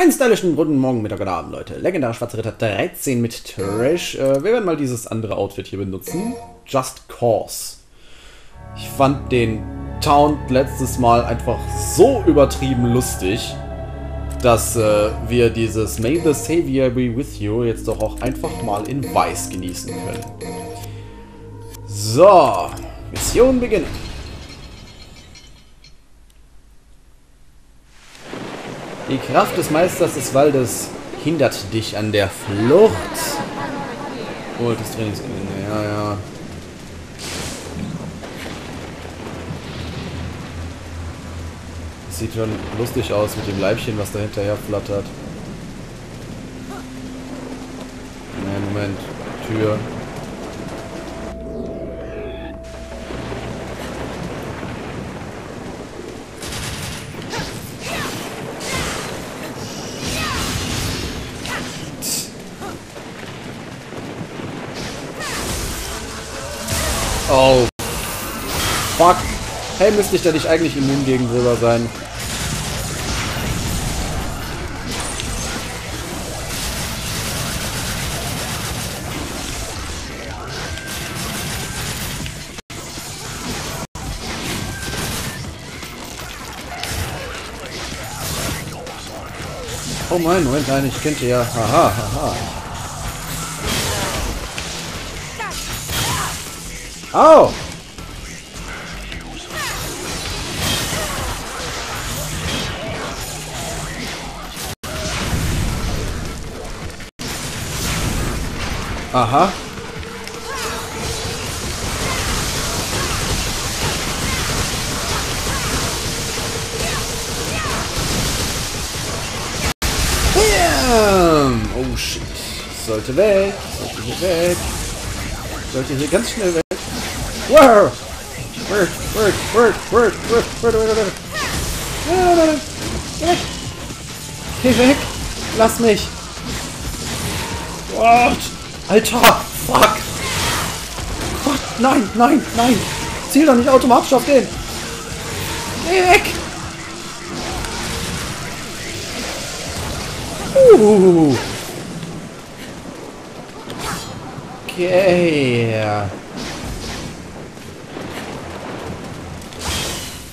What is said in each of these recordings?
Einen stylischen guten Morgen, Mittag oder Abend, Leute. Legendärer Schwarze Ritter 13 mit Trash. Äh, wir werden mal dieses andere Outfit hier benutzen. Just Cause. Ich fand den Taunt letztes Mal einfach so übertrieben lustig, dass äh, wir dieses May the Savior be with you jetzt doch auch einfach mal in Weiß genießen können. So, Mission beginnen. Die Kraft des Meisters des Waldes hindert dich an der Flucht. Oh, das Trainingsgelände, ja, ja. Das sieht schon lustig aus mit dem Leibchen, was da hinterher flattert. Nein, Moment. Tür. Oh. Fuck. Hey, müsste ich da nicht eigentlich immun gegen Silber sein? Oh mein, Moment, nein, ich könnte ja... Haha, haha. Au! Aha. Bam! Oh shit. Sollte weg. Sollte hier weg. Sollte hier ganz schnell weg. Wow! Word, word, word, word, word, word, word, word. Nein, nein, nein. Weg! Geh weg! Lass mich! Gott! Alter! Fuck! Gott! Nein, nein, nein! Ziel doch nicht automatisch auf den! Geh weg! Uh. Okay.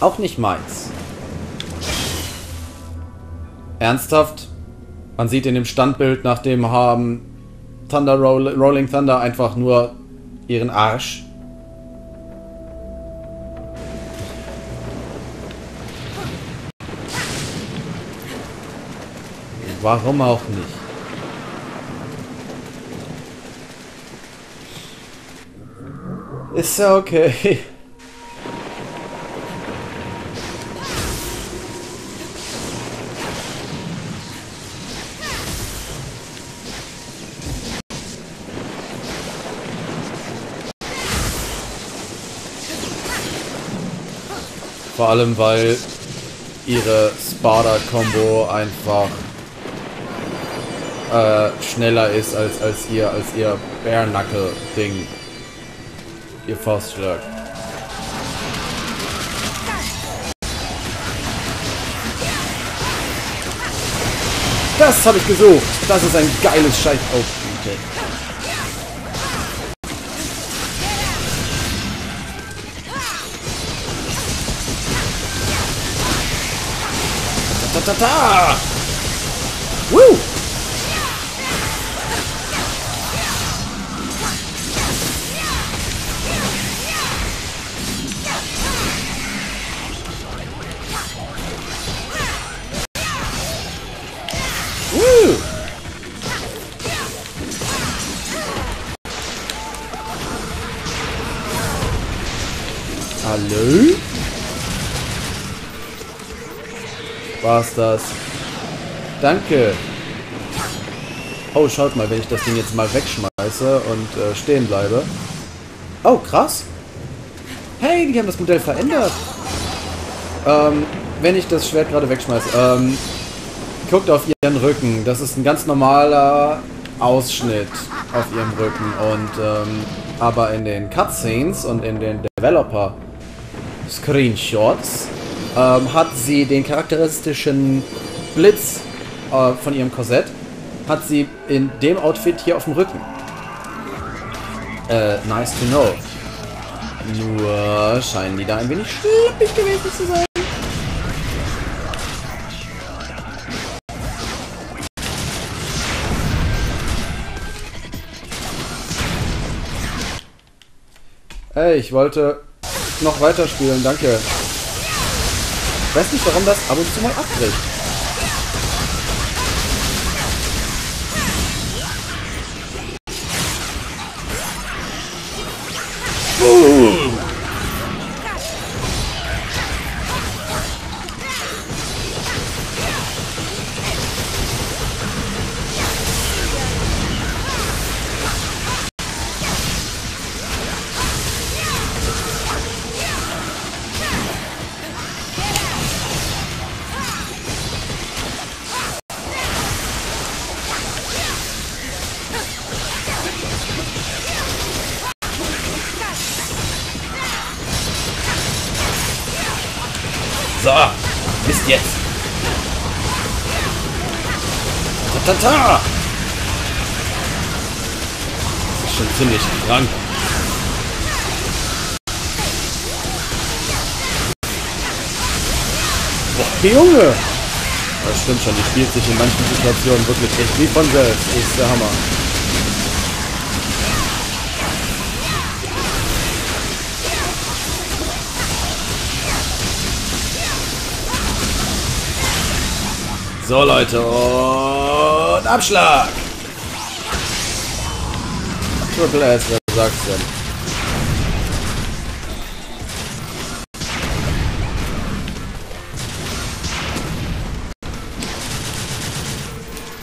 Auch nicht meins. Ernsthaft? Man sieht in dem Standbild nach dem haben Thunder Roll Rolling Thunder einfach nur ihren Arsch. Warum auch nicht? Ist ja okay. Vor allem, weil ihre Spada-Combo einfach äh, schneller ist als, als ihr, als ihr Bare Knuckle Ding. Ihr Faustschlag. Das habe ich gesucht. Das ist ein geiles Scheiß. Oh, okay. Ta ta ta! Woo! War's das? Danke. Oh, schaut mal, wenn ich das Ding jetzt mal wegschmeiße und äh, stehen bleibe. Oh, krass. Hey, die haben das Modell verändert. Ähm, wenn ich das Schwert gerade wegschmeiße. Ähm, guckt auf ihren Rücken. Das ist ein ganz normaler Ausschnitt auf ihrem Rücken. Und ähm, aber in den Cutscenes und in den Developer Screenshots ähm, hat sie den charakteristischen Blitz äh, von ihrem Korsett hat sie in dem Outfit hier auf dem Rücken. Äh, nice to know. Nur scheinen die da ein wenig schlippig gewesen zu sein. Ey, ich wollte noch weiterspielen, danke. Weiß nicht, warum das ab und zu mal abbricht. So, Mist jetzt. Ta, ta, ta. Das ist schon ziemlich krank. Boah, Junge! Das stimmt schon, die spielt sich in manchen Situationen wirklich echt wie von selbst. Ist der Hammer. So, Leute, und Abschlag! Triple S, wer sagt's denn?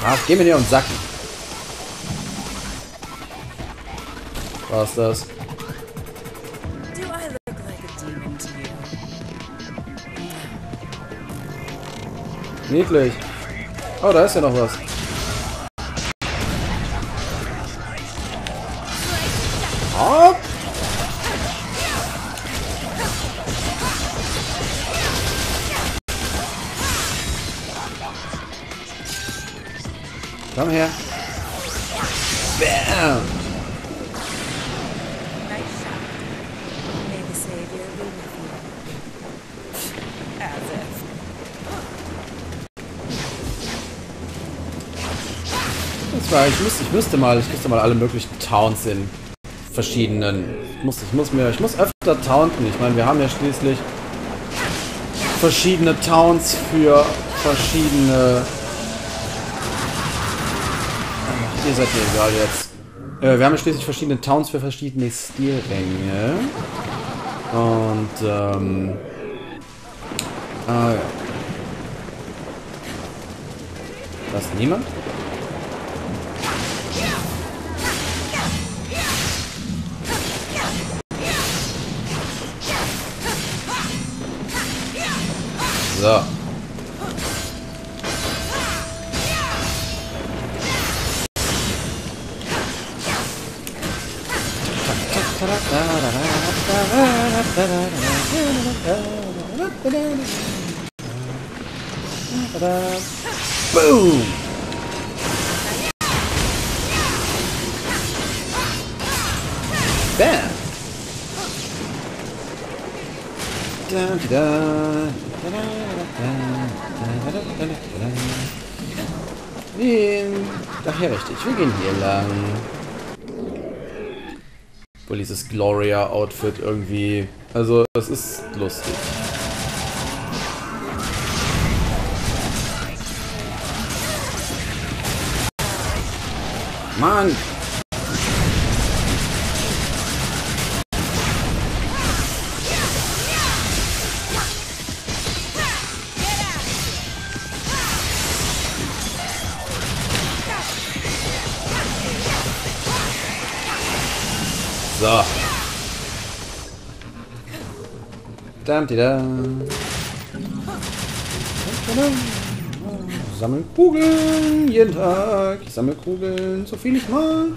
Ach, geh mir nicht um den Sack. War's das? Niedlich. Oh, da ist ja noch was. Hopp! Komm her. Bam! Nice shot. May the savior be with you. As if. War, ich, müsste, ich müsste mal, ich müsste mal alle möglichen Towns in verschiedenen. Ich muss, ich muss mir, ich muss öfter taunten. Ich meine, wir haben ja schließlich verschiedene Towns für verschiedene. Ach, ihr seid mir egal jetzt. Äh, wir haben ja schließlich verschiedene Towns für verschiedene Stilränge. Und ähm. Ah ja. Da ist niemand? So. Boom! Bam! Da, da, da. Wir, ach ja, richtig. Wir gehen hier lang. Wohl dieses Gloria-Outfit irgendwie. Also, das ist lustig. Mann! So. Dam, da. Sammeln Kugeln jeden Tag. Ich sammle Kugeln, so viel ich mag.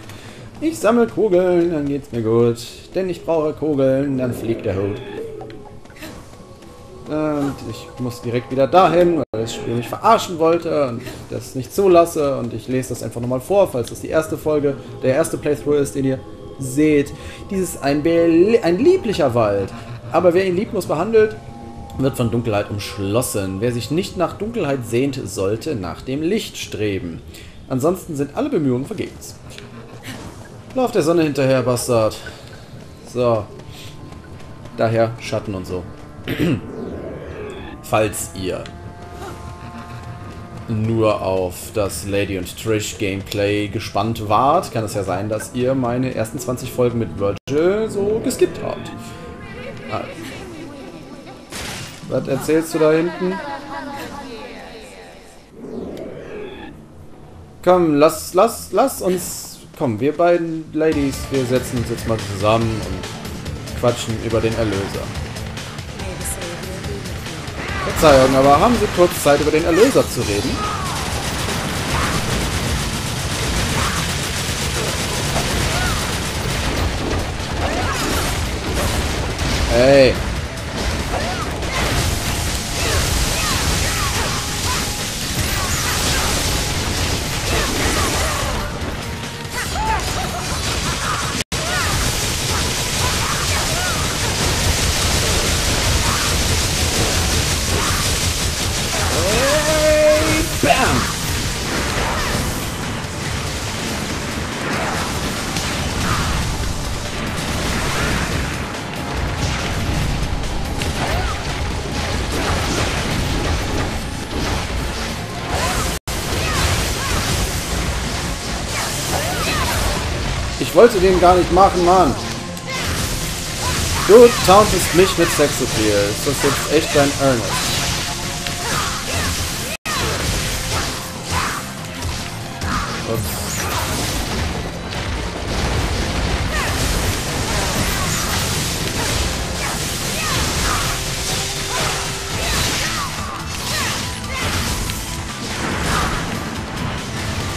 Ich sammle Kugeln, dann geht's mir gut. Denn ich brauche Kugeln, dann fliegt der Hut. Und ich muss direkt wieder dahin, weil das Spiel mich verarschen wollte und das nicht zulasse. Und ich lese das einfach nochmal vor, falls das die erste Folge, der erste Playthrough ist, den ihr seht. Dies ist ein, ein lieblicher Wald. Aber wer ihn lieblos behandelt, wird von Dunkelheit umschlossen. Wer sich nicht nach Dunkelheit sehnt, sollte nach dem Licht streben. Ansonsten sind alle Bemühungen vergebens. Lauf der Sonne hinterher, Bastard. So. Daher Schatten und so. Falls ihr nur auf das Lady und Trish Gameplay gespannt wart, kann es ja sein, dass ihr meine ersten 20 Folgen mit Virgil so geskippt habt. Ah. Was erzählst du da hinten? Komm, lass, lass, lass uns. Komm, wir beiden Ladies, wir setzen uns jetzt mal zusammen und quatschen über den Erlöser. Verzeihung, aber haben Sie kurz Zeit, über den Erlöser zu reden? Hey. Wollte den gar nicht machen, Mann. Du tauntest mich mit Sexappeal. Ist das jetzt echt dein Ernest? Ups.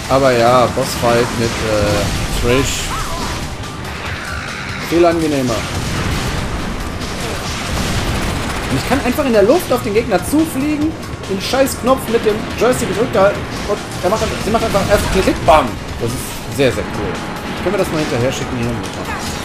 Aber ja, Bossfight mit äh, Trish. Viel angenehmer. Und ich kann einfach in der Luft auf den Gegner zufliegen, den scheiß Knopf mit dem Joystick gedrückt halten und er macht, sie macht einfach erst Klick, bam. Das ist sehr, sehr cool. Können wir das mal hinterher schicken hier?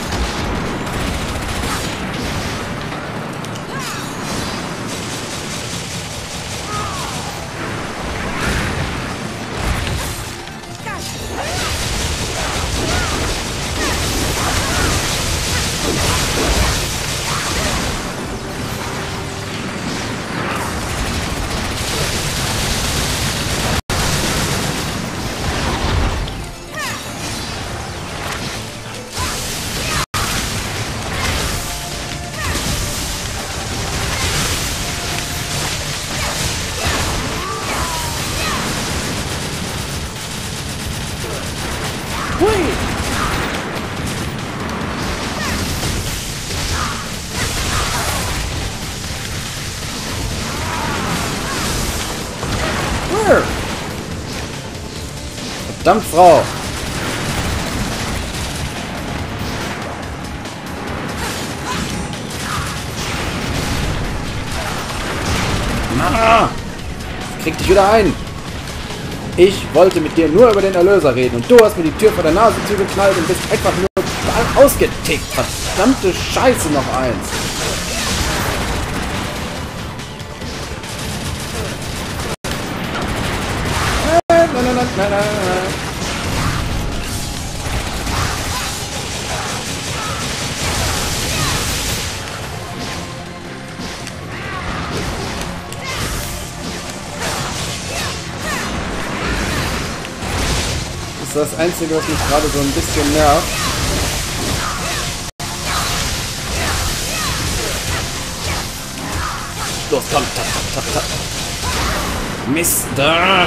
Verdammt, Frau! Na! Krieg dich wieder ein! Ich wollte mit dir nur über den Erlöser reden und du hast mir die Tür vor der Nase zugeknallt und bist einfach nur ausgetickt. Verdammte Scheiße noch eins. Ist das Einzige, was mich gerade so ein bisschen nervt. Los, komm, tap, tap, tap, tap. Mist. ah.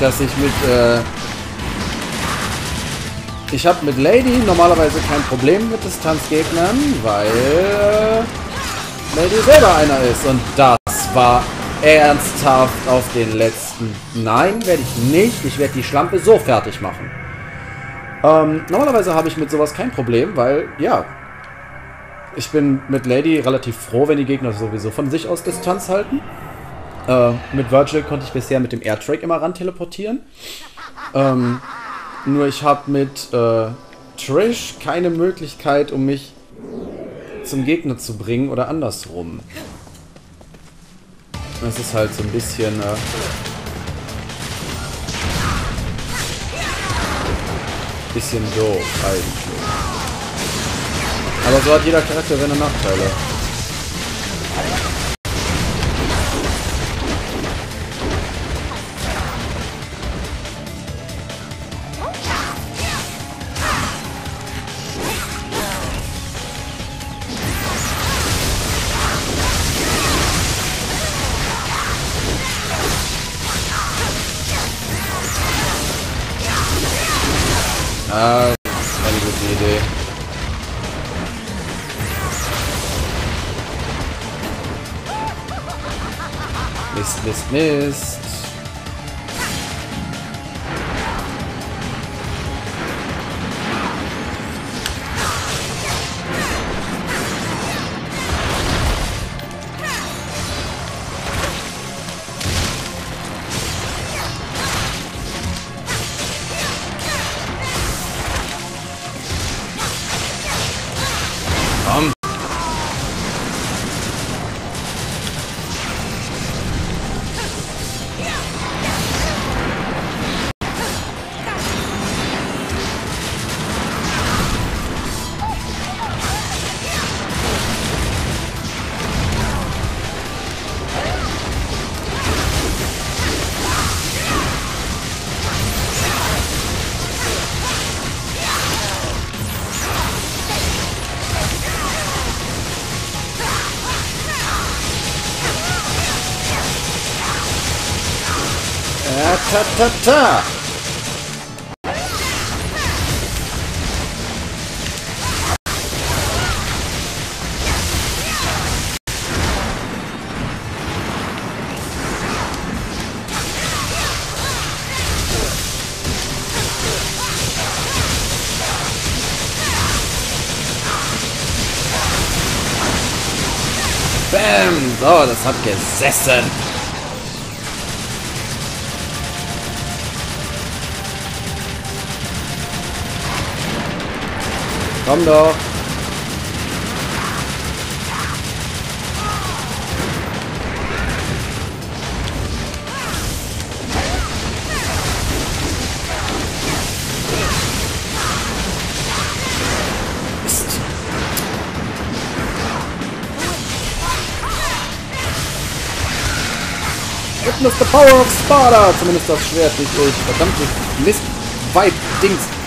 Dass ich mit, äh ich habe mit Lady normalerweise kein Problem mit Distanzgegnern, weil äh, Lady selber einer ist. Und das war ernsthaft auf den letzten. Nein, werde ich nicht. Ich werde die Schlampe so fertig machen. Ähm, normalerweise habe ich mit sowas kein Problem, weil, ja, ich bin mit Lady relativ froh, wenn die Gegner sowieso von sich aus Distanz halten. Äh, mit Virgil konnte ich bisher mit dem Airtrack immer ran teleportieren. Ähm, nur ich habe mit äh, Trish keine Möglichkeit, um mich zum Gegner zu bringen oder andersrum. Das ist halt so ein bisschen... Äh, bisschen doof eigentlich. Aber so hat jeder Charakter seine Nachteile. Ta ta ta. Bam! So, das hat gesessen. Komm doch. Mist. Witness the power of Sparta! Zumindest das Schwert nicht durch. Verdammte Mist. Weib. Dings.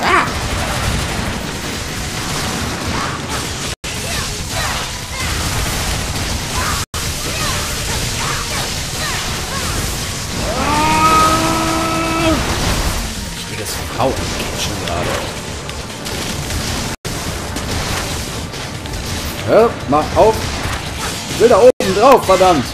Hauen geht schon gerade. Hör, mach auf. Ich will da oben drauf, verdammt.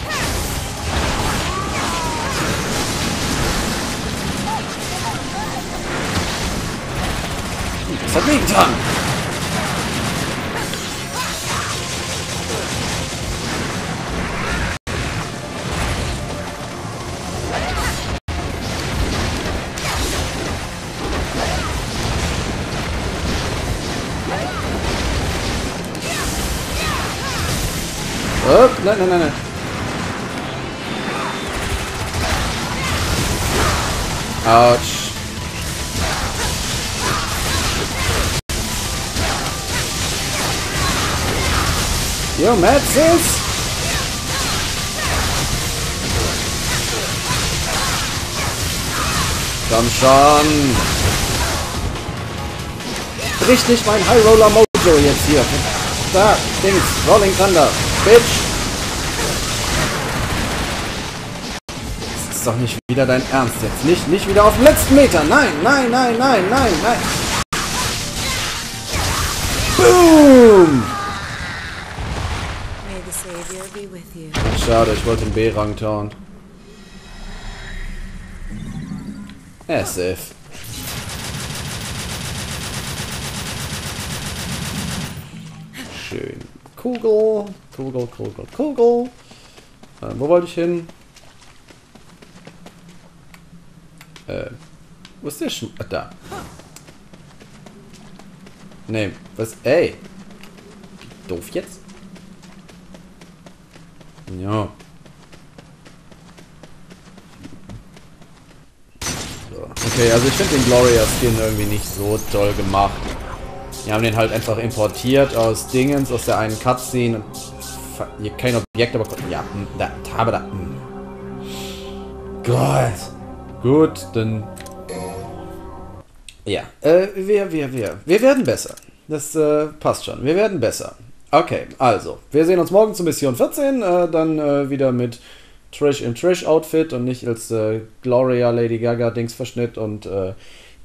Das hat wehgetan. Oh, nein, nein, nein, nein. Autsch. Jo, Metzels! Komm schon! Brich nicht mein High Roller Mojo jetzt hier. Da, Dings, Rolling Thunder. Bitch! Das ist doch nicht wieder dein Ernst jetzt. Nicht, nicht wieder auf den letzten Meter. Nein, nein, nein, nein, nein, nein. Boom! Schade, ich wollte den B-Rang tauen. SF. Schön. Kugel. Kugel, Kugel, Kugel. Äh, wo wollte ich hin? Äh, wo ist der Schm... Da. Nee, was? Ey. Doof jetzt? Ja. Okay, also ich finde den Gloria Skin irgendwie nicht so toll gemacht. Die haben den halt einfach importiert aus Dingens, aus der einen Cutscene. Hier kein Objekt, aber... Ja, da, habe da... Gott. Gut, dann... Ja, äh, wir, wir, wir. Wir werden besser. Das äh, passt schon. Wir werden besser. Okay, also, wir sehen uns morgen zur Mission 14, äh, dann äh, wieder mit Trish im Trish-Outfit und nicht als äh, Gloria Lady Gaga Dings Verschnitt und äh,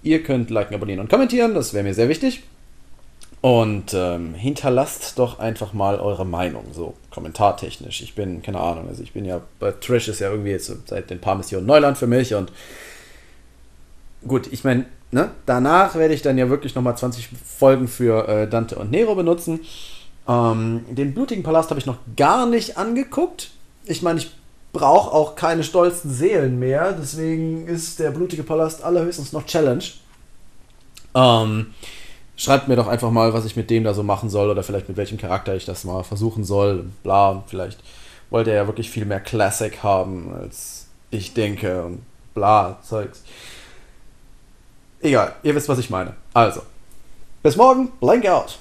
ihr könnt liken, abonnieren und kommentieren, das wäre mir sehr wichtig. Und ähm, hinterlasst doch einfach mal eure Meinung, so kommentartechnisch. Ich bin, keine Ahnung, also ich bin ja, bei Trish ist ja irgendwie jetzt seit den paar Missionen Neuland für mich und gut, ich meine, ne, danach werde ich dann ja wirklich nochmal 20 Folgen für äh, Dante und Nero benutzen. Ähm, den blutigen Palast habe ich noch gar nicht angeguckt. Ich meine, ich brauche auch keine stolzen Seelen mehr. Deswegen ist der blutige Palast allerhöchstens noch Challenge. Ähm, schreibt mir doch einfach mal, was ich mit dem da so machen soll oder vielleicht mit welchem Charakter ich das mal versuchen soll. Bla, vielleicht wollt ihr ja wirklich viel mehr Classic haben, als ich denke und bla, Zeugs. Egal, ihr wisst, was ich meine. Also, bis morgen, blank out.